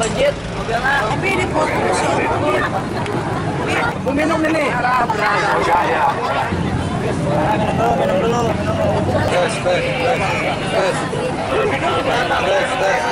Legit, mobilnya. Tapi ini foto Mau minum ini? Tes, tes, tes. Tes, tes,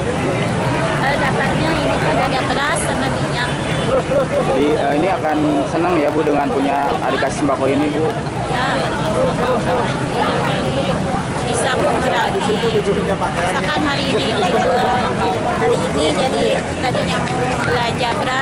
akan senang ya bu dengan punya aplikasi sembako ini bu. bisa misalkan hari ini hari ini jadi tadinya belanja beras